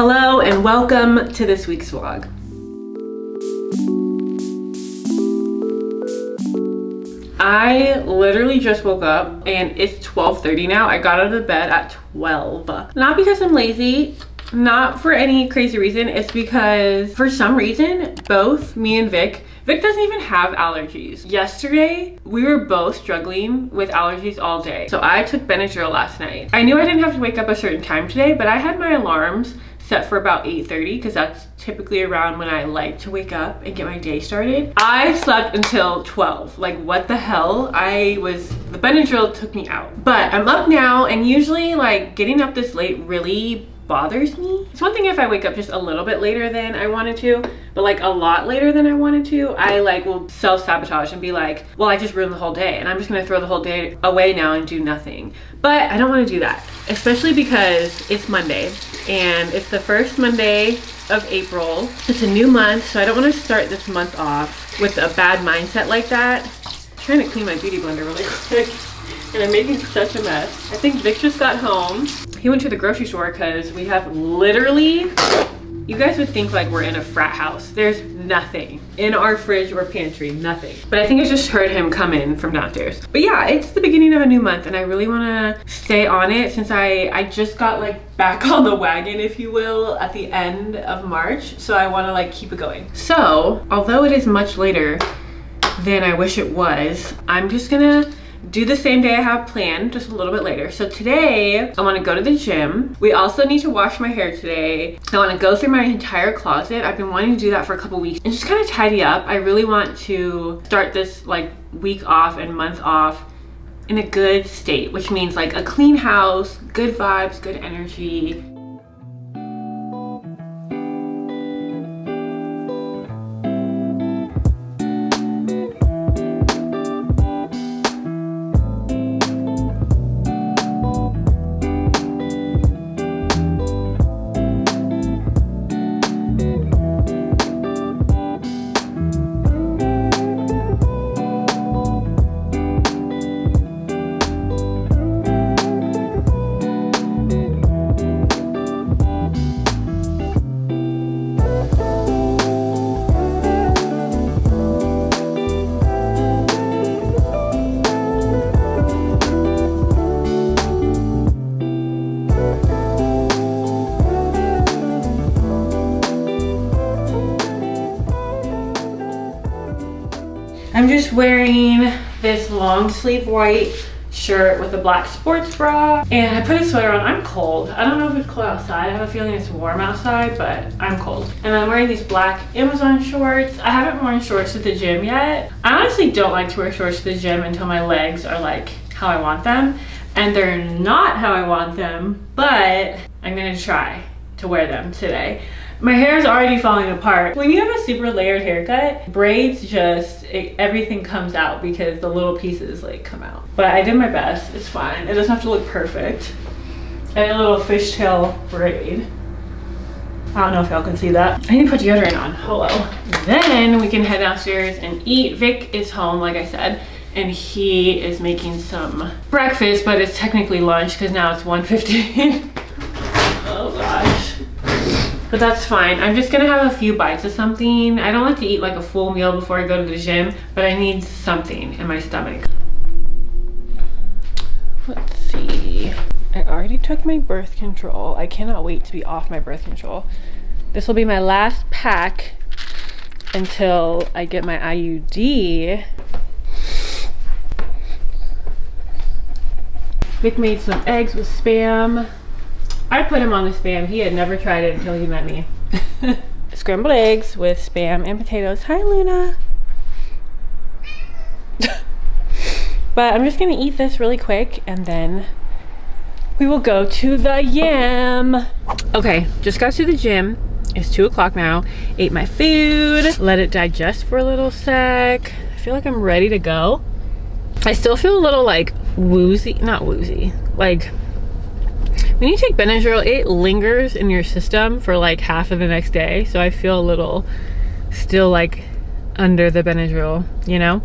Hello and welcome to this week's vlog. I literally just woke up and it's 12.30 now. I got out of the bed at 12. Not because I'm lazy, not for any crazy reason. It's because for some reason, both me and Vic Vic doesn't even have allergies. Yesterday, we were both struggling with allergies all day. So I took Benadryl last night. I knew I didn't have to wake up a certain time today, but I had my alarms set for about 8.30 because that's typically around when I like to wake up and get my day started. I slept until 12. Like what the hell? I was, the Benadryl took me out. But I'm up now and usually like getting up this late really bothers me. It's one thing if I wake up just a little bit later than I wanted to, but like a lot later than I wanted to, I like will self-sabotage and be like, well, I just ruined the whole day and I'm just gonna throw the whole day away now and do nothing. But I don't wanna do that, especially because it's Monday and it's the first Monday of April. It's a new month, so I don't wanna start this month off with a bad mindset like that. I'm trying to clean my beauty blender really quick and I'm making such a mess. I think Vic just got home. He went to the grocery store because we have literally, you guys would think like we're in a frat house. There's nothing in our fridge or pantry, nothing. But I think I just heard him come in from downstairs. But yeah, it's the beginning of a new month and I really wanna stay on it since I, I just got like back on the wagon, if you will, at the end of March. So I wanna like keep it going. So, although it is much later than I wish it was, I'm just gonna do the same day I have planned, just a little bit later. So today, I wanna go to the gym. We also need to wash my hair today. I wanna go through my entire closet. I've been wanting to do that for a couple weeks and just kind of tidy up. I really want to start this like week off and month off in a good state, which means like a clean house, good vibes, good energy, I'm just wearing this long sleeve white shirt with a black sports bra and I put a sweater on. I'm cold. I don't know if it's cold outside. I have a feeling it's warm outside, but I'm cold. And I'm wearing these black Amazon shorts. I haven't worn shorts to the gym yet. I honestly don't like to wear shorts to the gym until my legs are like how I want them. And they're not how I want them, but I'm gonna try to wear them today. My hair is already falling apart. When you have a super layered haircut, braids just, it, everything comes out because the little pieces like come out. But I did my best, it's fine. It doesn't have to look perfect. And a little fishtail braid. I don't know if y'all can see that. I need to put deodorant on, hello. Then we can head downstairs and eat. Vic is home, like I said and he is making some breakfast, but it's technically lunch because now it's 1.15. But that's fine. I'm just gonna have a few bites of something. I don't like to eat like a full meal before I go to the gym, but I need something in my stomach. Let's see. I already took my birth control. I cannot wait to be off my birth control. This will be my last pack until I get my IUD. Vic made some eggs with spam. I put him on the spam. He had never tried it until he met me. Scrambled eggs with spam and potatoes. Hi, Luna. but I'm just gonna eat this really quick and then we will go to the yam. Okay, just got to the gym. It's two o'clock now. Ate my food, let it digest for a little sec. I feel like I'm ready to go. I still feel a little like woozy, not woozy, like when you take Benadryl, it lingers in your system for like half of the next day. So I feel a little still like under the Benadryl, you know?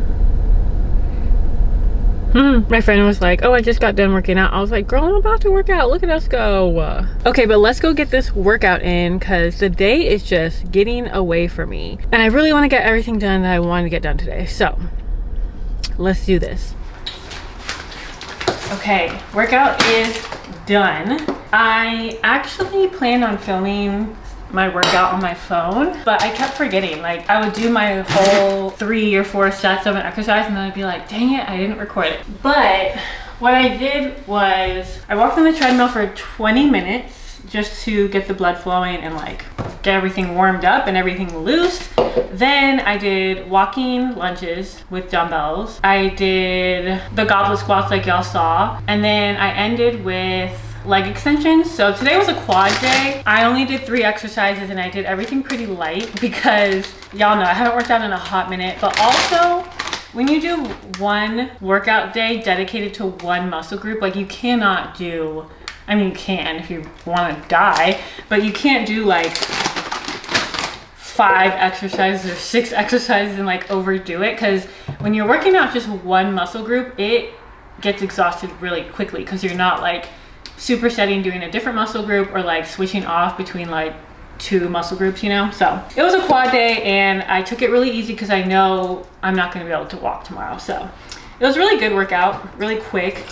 Mm, my friend was like, oh, I just got done working out. I was like, girl, I'm about to work out. Look at us go. Okay, but let's go get this workout in because the day is just getting away from me. And I really want to get everything done that I wanted to get done today. So let's do this. Okay, workout is done. I actually planned on filming my workout on my phone, but I kept forgetting. Like I would do my whole three or four sets of an exercise and then I'd be like, dang it, I didn't record it. But what I did was I walked on the treadmill for 20 minutes just to get the blood flowing and like get everything warmed up and everything loose. Then I did walking lunges with dumbbells. I did the goblet squats like y'all saw. And then I ended with leg extensions. So today was a quad day. I only did three exercises and I did everything pretty light because y'all know I haven't worked out in a hot minute, but also when you do one workout day dedicated to one muscle group, like you cannot do, I mean, you can if you want to die, but you can't do like five exercises or six exercises and like overdo it because when you're working out just one muscle group, it gets exhausted really quickly because you're not like supersetting doing a different muscle group or like switching off between like two muscle groups, you know? So it was a quad day and I took it really easy because I know I'm not gonna be able to walk tomorrow. So it was really good workout, really quick.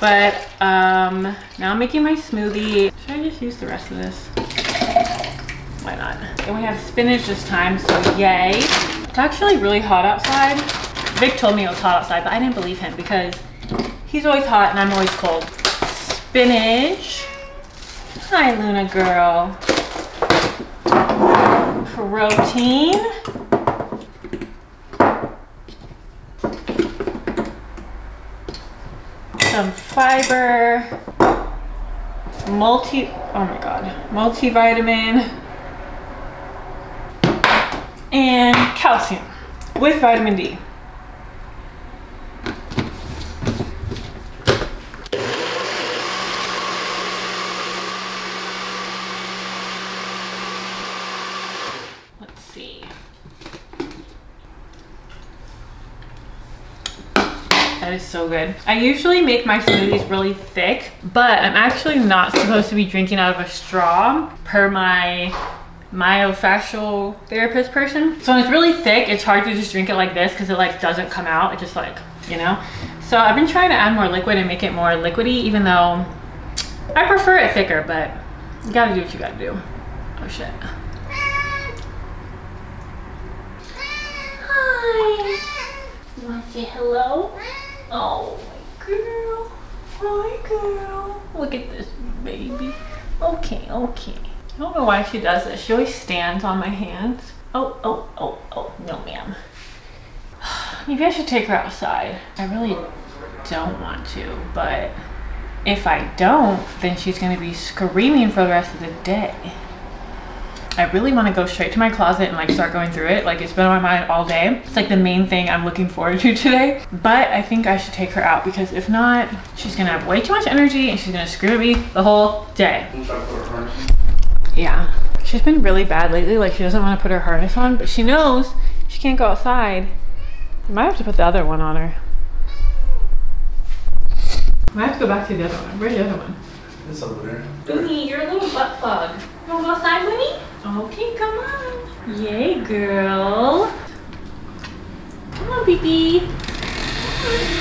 But um, now I'm making my smoothie. Should I just use the rest of this? Why not? And we have spinach this time, so yay. It's actually really hot outside. Vic told me it was hot outside, but I didn't believe him because he's always hot and I'm always cold spinach. Hi, Luna girl. Protein. Some fiber. Multi, oh my God, multivitamin. And calcium with vitamin D. That is so good. I usually make my smoothies really thick, but I'm actually not supposed to be drinking out of a straw per my myofascial therapist person. So when it's really thick, it's hard to just drink it like this because it like doesn't come out. It just like, you know? So I've been trying to add more liquid and make it more liquidy, even though I prefer it thicker, but you gotta do what you gotta do. Oh shit. Hi. You wanna say hello? Oh, my girl. My girl. Look at this baby. Okay, okay. I don't know why she does this. She always stands on my hands. Oh, oh, oh, oh, no ma'am. Maybe I should take her outside. I really don't want to, but if I don't, then she's gonna be screaming for the rest of the day. I really want to go straight to my closet and like start going through it. Like it's been on my mind all day. It's like the main thing I'm looking forward to today. But I think I should take her out because if not, she's gonna have way too much energy and she's gonna scream at me the whole day. Yeah, she's been really bad lately. Like she doesn't want to put her harness on, but she knows she can't go outside. I might have to put the other one on her. I might have to go back to the other one. Where's the other one? It's over there. Winnie, you're a little butt plug. You wanna go outside, Winnie? Okay, come on. Yay, girl. Come on, baby.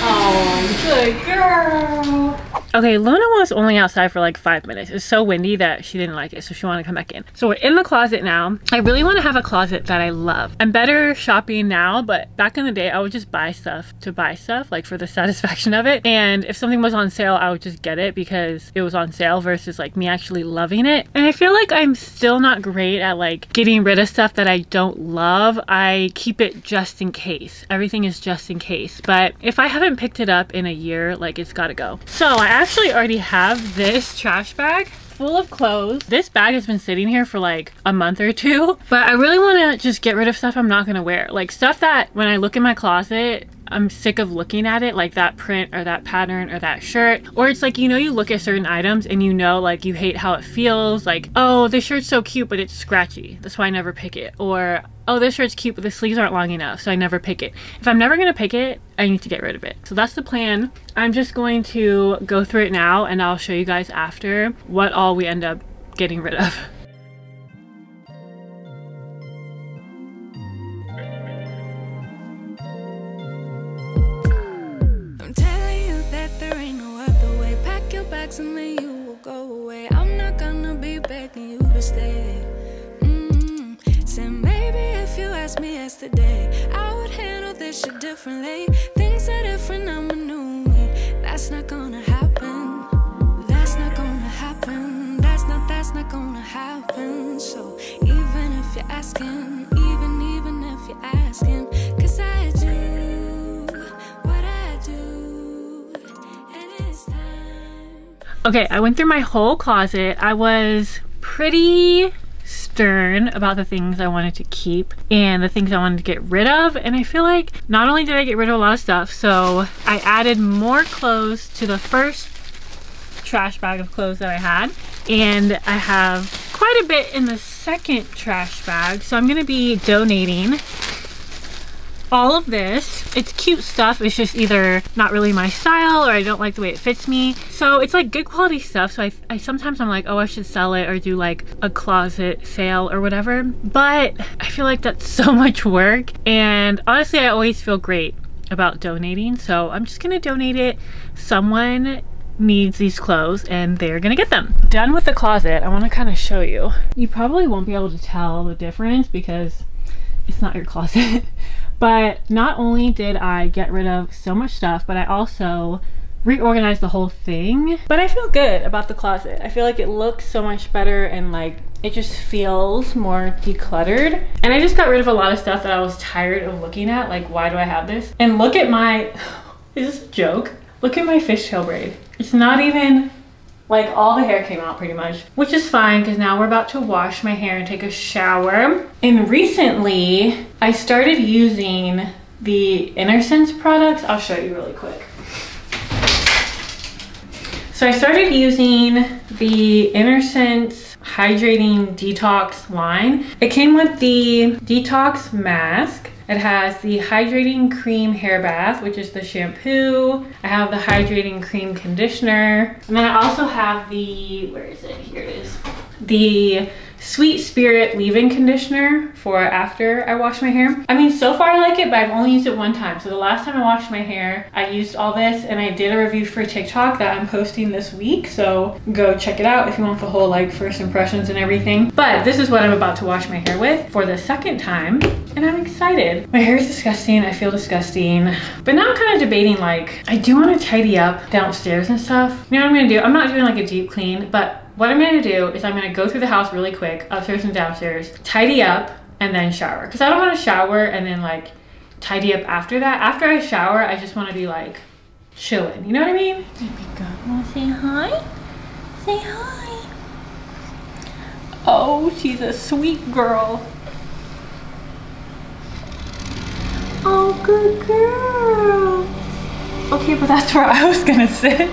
Oh, good girl. Okay, Luna was only outside for like five minutes. It's so windy that she didn't like it, so she wanted to come back in. So we're in the closet now. I really want to have a closet that I love. I'm better shopping now, but back in the day, I would just buy stuff to buy stuff, like for the satisfaction of it. And if something was on sale, I would just get it because it was on sale versus like me actually loving it. And I feel like I'm still not great at like getting rid of stuff that I don't love. I keep it just in case. Everything is just in case. But if I haven't picked it up in a year, like it's gotta go. So I actually already have this trash bag full of clothes. This bag has been sitting here for like a month or two, but I really want to just get rid of stuff I'm not going to wear. Like stuff that when I look in my closet, I'm sick of looking at it like that print or that pattern or that shirt. Or it's like, you know, you look at certain items and you know, like you hate how it feels. Like, oh, this shirt's so cute, but it's scratchy. That's why I never pick it. Or, oh, this shirt's cute, but the sleeves aren't long enough, so I never pick it. If I'm never gonna pick it, I need to get rid of it. So that's the plan. I'm just going to go through it now and I'll show you guys after what all we end up getting rid of. differently. Things are different, I'm a new me. That's not gonna happen. That's not gonna happen. That's not, that's not gonna happen. So even if you're asking, even, even if you're asking, cause I do.' Okay, I went through my whole closet. I was pretty stern about the things I wanted to keep and the things I wanted to get rid of. And I feel like not only did I get rid of a lot of stuff, so I added more clothes to the first trash bag of clothes that I had. And I have quite a bit in the second trash bag. So I'm gonna be donating all of this. It's cute stuff. It's just either not really my style or I don't like the way it fits me. So it's like good quality stuff. So I, I sometimes I'm like, oh, I should sell it or do like a closet sale or whatever. But I feel like that's so much work. And honestly, I always feel great about donating. So I'm just gonna donate it. Someone needs these clothes and they're gonna get them. Done with the closet, I wanna kind of show you. You probably won't be able to tell the difference because it's not your closet. But not only did I get rid of so much stuff, but I also reorganized the whole thing. But I feel good about the closet. I feel like it looks so much better and like it just feels more decluttered. And I just got rid of a lot of stuff that I was tired of looking at. Like, why do I have this? And look at my, is this a joke? Look at my fishtail braid. It's not even like all the hair came out pretty much, which is fine because now we're about to wash my hair and take a shower. And recently I started using the Innersense products. I'll show you really quick. So I started using the Innersense Hydrating Detox line. It came with the Detox Mask it has the Hydrating Cream Hair Bath, which is the shampoo. I have the Hydrating Cream Conditioner. And then I also have the, where is it? Here it is. The Sweet Spirit leave-in conditioner for after I wash my hair. I mean, so far I like it, but I've only used it one time. So the last time I washed my hair, I used all this and I did a review for TikTok that I'm posting this week. So go check it out if you want the whole like first impressions and everything. But this is what I'm about to wash my hair with for the second time and I'm excited. My hair is disgusting. I feel disgusting. But now I'm kind of debating like, I do want to tidy up downstairs and stuff. You know what I'm going to do? I'm not doing like a deep clean, but what I'm gonna do is I'm gonna go through the house really quick, upstairs and downstairs, tidy up, and then shower. Cause I don't wanna shower and then like tidy up after that. After I shower, I just wanna be like chilling. You know what I mean? Baby girl, wanna say hi? Say hi. Oh, she's a sweet girl. Oh, good girl. Okay, but that's where I was gonna sit.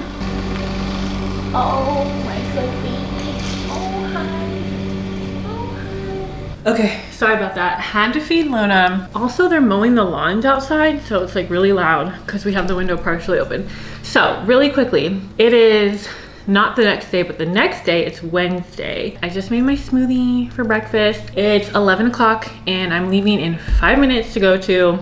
Oh my goodness. Okay, sorry about that. Had to feed Luna. Also, they're mowing the lawns outside, so it's like really loud because we have the window partially open. So, really quickly, it is not the next day, but the next day, it's Wednesday. I just made my smoothie for breakfast. It's 11 o'clock and I'm leaving in five minutes to go to,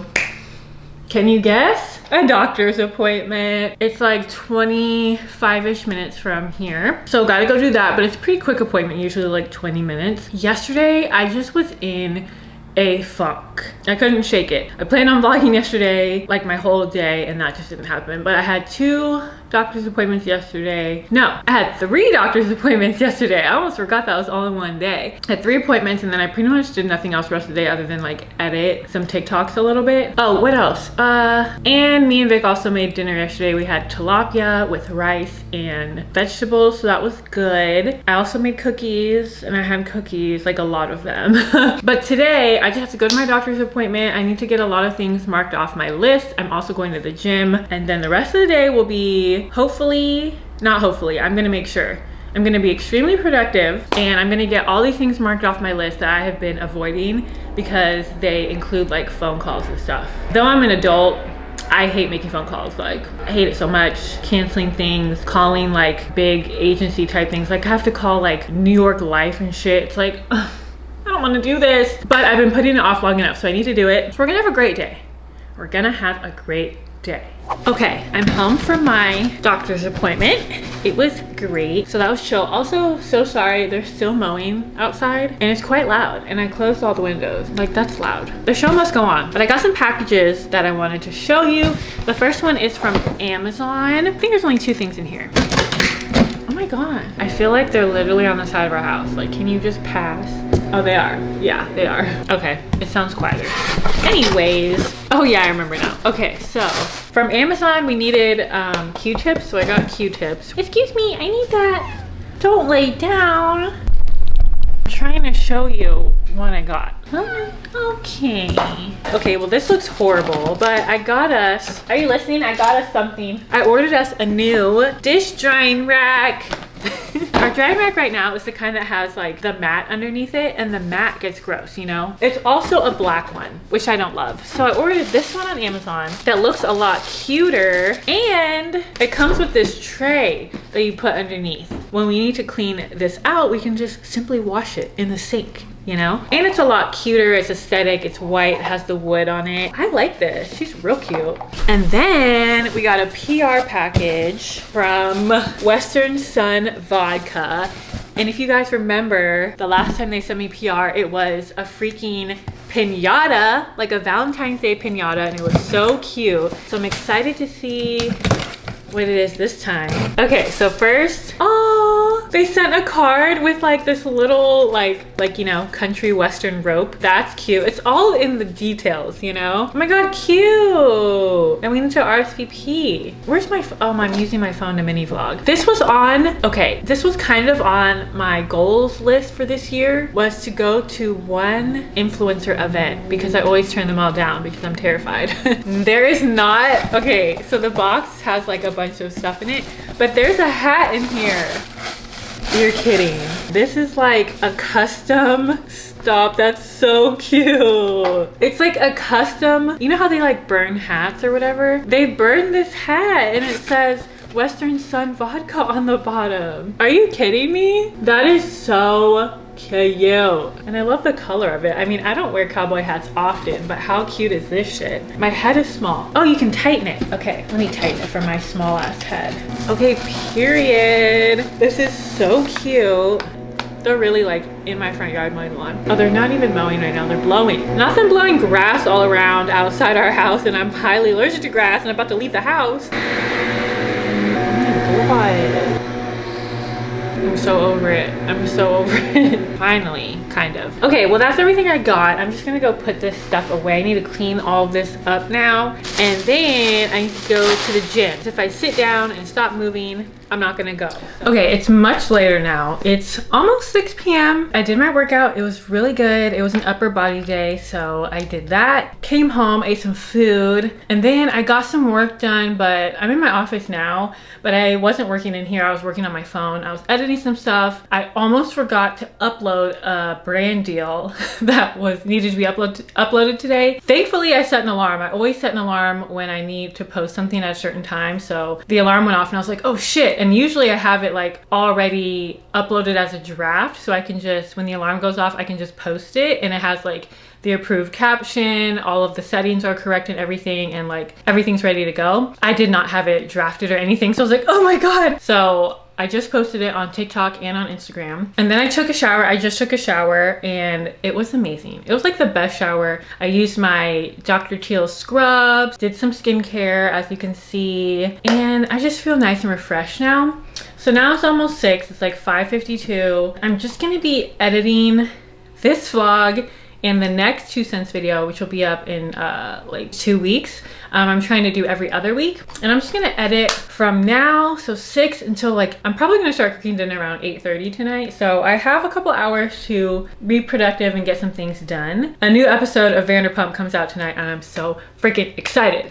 can you guess? a doctor's appointment. It's like 25-ish minutes from here. So gotta go do that, but it's a pretty quick appointment, usually like 20 minutes. Yesterday, I just was in a funk. I couldn't shake it. I planned on vlogging yesterday, like my whole day, and that just didn't happen. But I had two doctor's appointments yesterday. No, I had three doctor's appointments yesterday. I almost forgot that was all in one day. I had three appointments and then I pretty much did nothing else the rest of the day other than like edit some TikToks a little bit. Oh, what else? Uh, and me and Vic also made dinner yesterday. We had tilapia with rice and vegetables, so that was good. I also made cookies and I had cookies, like a lot of them. but today I just have to go to my doctor's appointment. I need to get a lot of things marked off my list. I'm also going to the gym and then the rest of the day will be hopefully, not hopefully, I'm gonna make sure. I'm gonna be extremely productive and I'm gonna get all these things marked off my list that I have been avoiding because they include like phone calls and stuff. Though I'm an adult, I hate making phone calls. Like, I hate it so much. Canceling things, calling like big agency type things. Like, I have to call like New York Life and shit. It's like, ugh, I don't wanna do this. But I've been putting it off long enough, so I need to do it. So we're gonna have a great day. We're gonna have a great day. Okay, I'm home from my doctor's appointment. It was great. So that was chill. Also, so sorry, they're still mowing outside and it's quite loud and I closed all the windows. Like that's loud. The show must go on. But I got some packages that I wanted to show you. The first one is from Amazon. I think there's only two things in here. Oh my God. I feel like they're literally on the side of our house. Like, can you just pass? Oh, they are. Yeah, they are. Okay, it sounds quieter. Anyways, oh yeah, I remember now. Okay, so from Amazon, we needed um, Q-tips, so I got Q-tips. Excuse me, I need that. Don't lay down. I'm trying to show you what I got. Huh? Okay. Okay, well this looks horrible, but I got us, are you listening? I got us something. I ordered us a new dish drying rack. Our drying rack right now is the kind that has like the mat underneath it and the mat gets gross, you know? It's also a black one, which I don't love. So I ordered this one on Amazon that looks a lot cuter and it comes with this tray that you put underneath. When we need to clean this out, we can just simply wash it in the sink you know? And it's a lot cuter, it's aesthetic, it's white, has the wood on it. I like this, she's real cute. And then we got a PR package from Western Son Vodka. And if you guys remember, the last time they sent me PR, it was a freaking pinata, like a Valentine's Day pinata, and it was so cute. So I'm excited to see what it is this time. Okay, so first, oh, they sent a card with like this little like, like, you know, country western rope. That's cute. It's all in the details, you know? Oh my God, cute. And we need to RSVP. Where's my, oh, I'm using my phone to mini vlog. This was on, okay, this was kind of on my goals list for this year was to go to one influencer event because I always turn them all down because I'm terrified. there is not, okay, so the box has like a bunch bunch of stuff in it. But there's a hat in here. You're kidding. This is like a custom Stop, that's so cute. It's like a custom, you know how they like burn hats or whatever? They burned this hat and it says Western Son Vodka on the bottom. Are you kidding me? That is so cute. And I love the color of it. I mean, I don't wear cowboy hats often, but how cute is this shit? My head is small. Oh, you can tighten it. Okay, let me tighten it for my small ass head. Okay, period. This is so cute. They're really like in my front yard mowing the lawn. Oh, they're not even mowing right now, they're blowing. Not them blowing grass all around outside our house and I'm highly allergic to grass and I'm about to leave the house. I'm so over it. I'm so over it. Finally, kind of. Okay, well that's everything I got. I'm just gonna go put this stuff away. I need to clean all this up now. And then I need to go to the gym. If I sit down and stop moving, I'm not gonna go. Okay, it's much later now. It's almost 6 p.m. I did my workout. It was really good. It was an upper body day, so I did that. Came home, ate some food, and then I got some work done, but I'm in my office now, but I wasn't working in here. I was working on my phone. I was editing some stuff. I almost forgot to upload a brand deal that was needed to be upload uploaded today. Thankfully, I set an alarm. I always set an alarm when I need to post something at a certain time, so the alarm went off and I was like, oh shit, and usually I have it like already uploaded as a draft so I can just, when the alarm goes off, I can just post it and it has like the approved caption, all of the settings are correct and everything, and like everything's ready to go. I did not have it drafted or anything, so I was like, oh my God. So I just posted it on TikTok and on Instagram. And then I took a shower. I just took a shower and it was amazing. It was like the best shower. I used my Dr. Teal scrubs, did some skincare as you can see, and I just feel nice and refreshed now. So now it's almost six, it's like 5.52. I'm just gonna be editing this vlog And the next two cents video, which will be up in uh, like two weeks, um, I'm trying to do every other week. And I'm just gonna edit from now, so six until like, I'm probably gonna start cooking dinner around 8.30 tonight. So I have a couple hours to be productive and get some things done. A new episode of Vanderpump comes out tonight and I'm so freaking excited.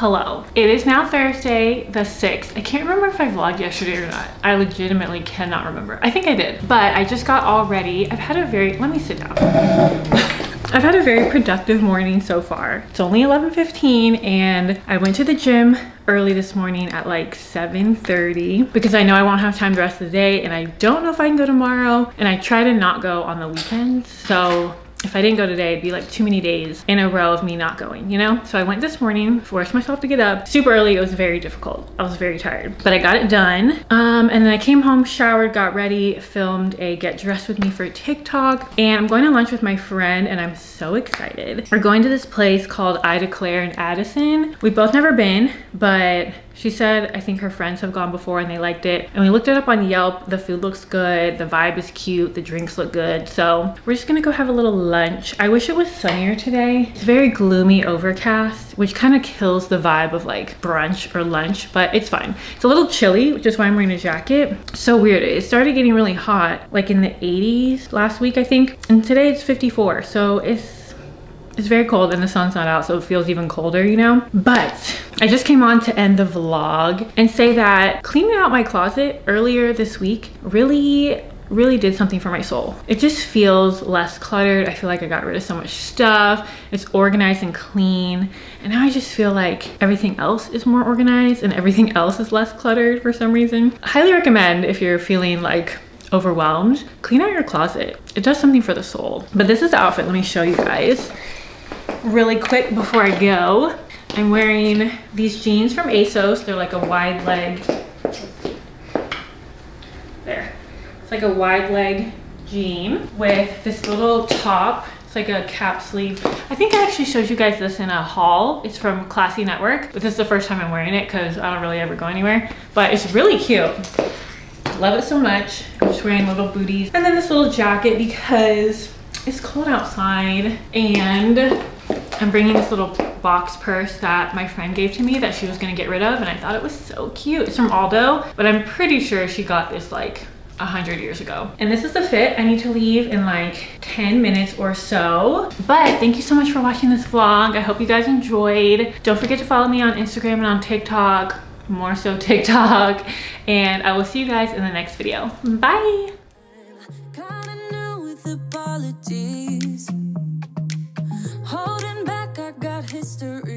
Hello. It is now Thursday, the 6th. I can't remember if I vlogged yesterday or not. I legitimately cannot remember. I think I did, but I just got all ready. I've had a very, let me sit down. I've had a very productive morning so far. It's only 11.15 and I went to the gym early this morning at like 7.30 because I know I won't have time the rest of the day and I don't know if I can go tomorrow and I try to not go on the weekends. So if I didn't go today, it'd be like too many days in a row of me not going, you know? So I went this morning, forced myself to get up super early. It was very difficult. I was very tired, but I got it done. Um, and then I came home, showered, got ready, filmed a get dressed with me for TikTok. And I'm going to lunch with my friend and I'm so excited. We're going to this place called Ida Claire in Addison. We've both never been, but she said, I think her friends have gone before and they liked it. And we looked it up on Yelp. The food looks good. The vibe is cute. The drinks look good. So we're just gonna go have a little lunch. I wish it was sunnier today. It's very gloomy overcast, which kind of kills the vibe of like brunch or lunch, but it's fine. It's a little chilly, which is why I'm wearing a jacket. So weird. It started getting really hot like in the 80s last week, I think. And today it's 54. So it's it's very cold and the sun's not out, so it feels even colder, you know? But I just came on to end the vlog and say that cleaning out my closet earlier this week really really did something for my soul. It just feels less cluttered. I feel like I got rid of so much stuff. It's organized and clean. And now I just feel like everything else is more organized and everything else is less cluttered for some reason. Highly recommend if you're feeling like overwhelmed, clean out your closet. It does something for the soul. But this is the outfit. Let me show you guys really quick before I go. I'm wearing these jeans from ASOS. They're like a wide leg. There. It's like a wide leg jean with this little top. It's like a cap sleeve. I think I actually showed you guys this in a haul. It's from Classy Network. But this is the first time I'm wearing it because I don't really ever go anywhere. But it's really cute. Love it so much. I'm just wearing little booties. And then this little jacket because it's cold outside and I'm bringing this little box purse that my friend gave to me that she was gonna get rid of and I thought it was so cute. It's from Aldo, but I'm pretty sure she got this like a hundred years ago. And this is the fit. I need to leave in like 10 minutes or so. But thank you so much for watching this vlog. I hope you guys enjoyed. Don't forget to follow me on Instagram and on TikTok, more so TikTok. And I will see you guys in the next video. Bye. mystery